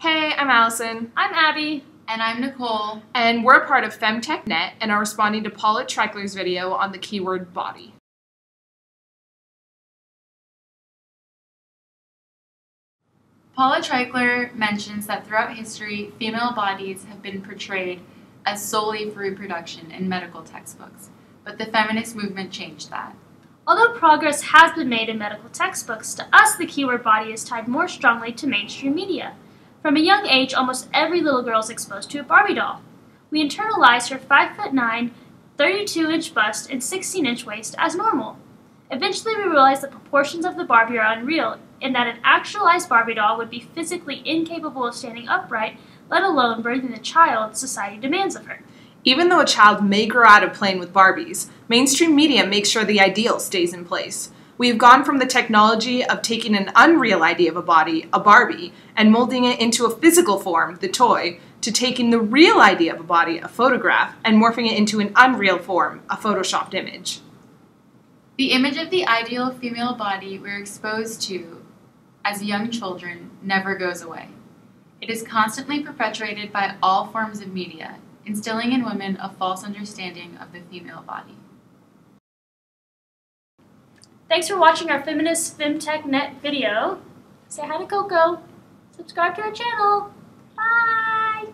Hey, I'm Allison, I'm Abby. And I'm Nicole. and we're a part of FemTechNet and are responding to Paula Treichler's video on the keyword body. Paula Treichler mentions that throughout history, female bodies have been portrayed as solely for reproduction in medical textbooks, but the feminist movement changed that. Although progress has been made in medical textbooks, to us the keyword body is tied more strongly to mainstream media. From a young age, almost every little girl is exposed to a Barbie doll. We internalize her five 5'9, 32 inch bust and 16 inch waist as normal. Eventually, we realize the proportions of the Barbie are unreal, and that an actualized Barbie doll would be physically incapable of standing upright, let alone birthing the child society demands of her. Even though a child may grow out of playing with Barbies, mainstream media makes sure the ideal stays in place. We have gone from the technology of taking an unreal idea of a body, a Barbie, and molding it into a physical form, the toy, to taking the real idea of a body, a photograph, and morphing it into an unreal form, a photoshopped image. The image of the ideal female body we're exposed to as young children never goes away. It is constantly perpetuated by all forms of media, instilling in women a false understanding of the female body. Thanks for watching our Feminist FemTech Net video. Say hi to Coco. Subscribe to our channel. Bye!